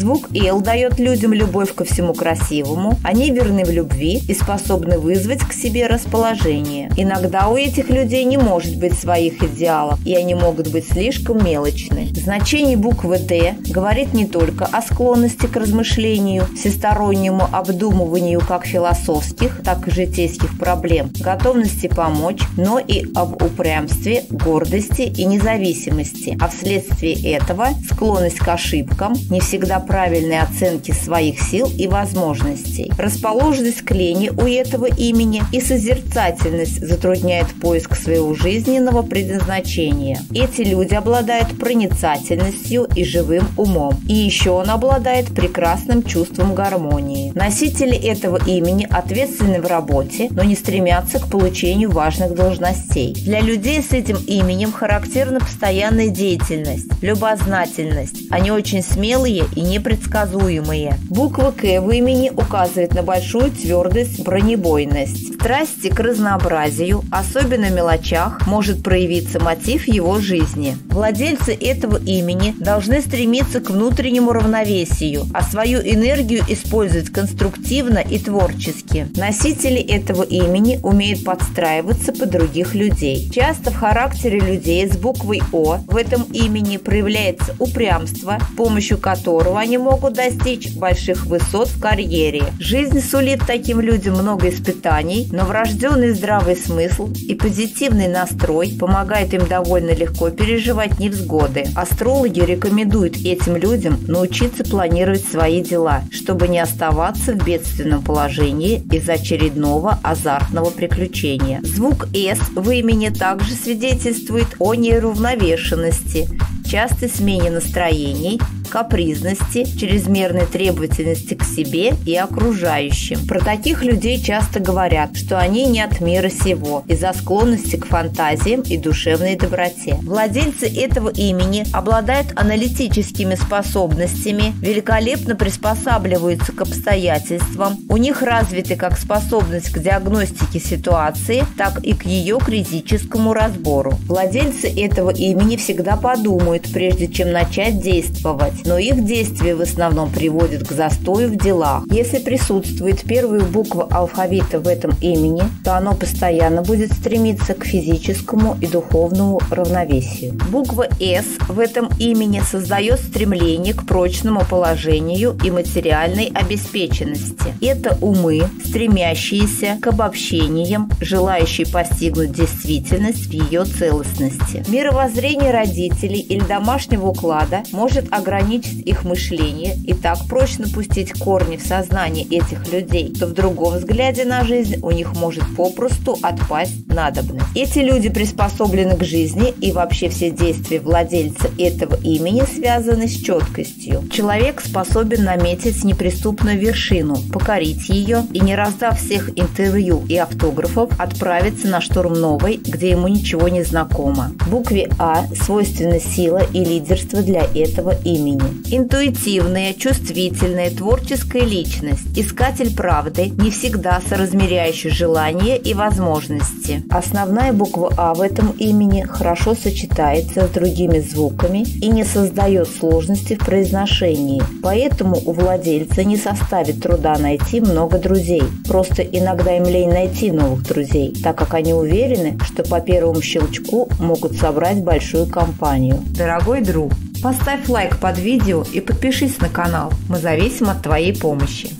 Звук «л» дает людям любовь ко всему красивому, они верны в любви и способны вызвать к себе расположение. Иногда у этих людей не может быть своих идеалов, и они могут быть слишком мелочны. Значение буквы «д» говорит не только о склонности к размышлению, всестороннему обдумыванию как философских, так и житейских проблем, готовности помочь, но и об упрямстве, гордости и независимости, а вследствие этого склонность к ошибкам, не всегда правильной оценки своих сил и возможностей. Расположенность к лени у этого имени и созерцательность затрудняет поиск своего жизненного предназначения. Эти люди обладают проницательностью и живым умом. И еще он обладает прекрасным чувством гармонии. Носители этого имени ответственны в работе, но не стремятся к получению важных должностей. Для людей с этим именем характерна постоянная деятельность, любознательность. Они очень смелые и непредсказуемые. Буква К в имени указывает на большую твердость, бронебойность. Страсти к разнообразию, особенно в мелочах, может проявиться мотив его жизни. Владельцы этого имени должны стремиться к внутреннему равновесию, а свою энергию использовать конструктивно и творчески. Носители этого имени умеют подстраиваться под других людей. Часто в характере людей с буквой О в этом имени проявляется упрямство, с помощью которого они могут достичь больших высот в карьере. Жизнь сулит таким людям много испытаний, но врожденный здравый смысл и позитивный настрой помогают им довольно легко переживать невзгоды. Астрологи рекомендуют этим людям научиться планировать свои дела, чтобы не оставаться в бедственном положении из-за очередного азартного приключения. Звук «С» в имени также свидетельствует о неравновешенности, частой смене настроений, капризности, чрезмерной требовательности к себе и окружающим. Про таких людей часто говорят, что они не от мира сего из-за склонности к фантазиям и душевной доброте. Владельцы этого имени обладают аналитическими способностями, великолепно приспосабливаются к обстоятельствам, у них развиты как способность к диагностике ситуации, так и к ее критическому разбору. Владельцы этого имени всегда подумают, прежде чем начать действовать но их действия в основном приводят к застою в делах. Если присутствует первая буква алфавита в этом имени, то оно постоянно будет стремиться к физическому и духовному равновесию. Буква «С» в этом имени создает стремление к прочному положению и материальной обеспеченности. Это умы, стремящиеся к обобщениям, желающие постигнуть действительность в ее целостности. Мировоззрение родителей или домашнего уклада может ограничить ограничить их мышление и так прочно пустить корни в сознание этих людей, то в другом взгляде на жизнь у них может попросту отпасть надобность. Эти люди приспособлены к жизни и вообще все действия владельца этого имени связаны с четкостью. Человек способен наметить неприступную вершину, покорить ее и, не раздав всех интервью и автографов, отправиться на штурм новой, где ему ничего не знакомо. Букве А свойственна сила и лидерство для этого имени жизни. Интуитивная, чувствительная, творческая личность, искатель правды, не всегда соразмеряющий желания и возможности. Основная буква А в этом имени хорошо сочетается с другими звуками и не создает сложности в произношении. Поэтому у владельца не составит труда найти много друзей. Просто иногда им лень найти новых друзей, так как они уверены, что по первому щелчку могут собрать большую компанию. Дорогой друг, Поставь лайк под видео и подпишись на канал. Мы зависим от твоей помощи.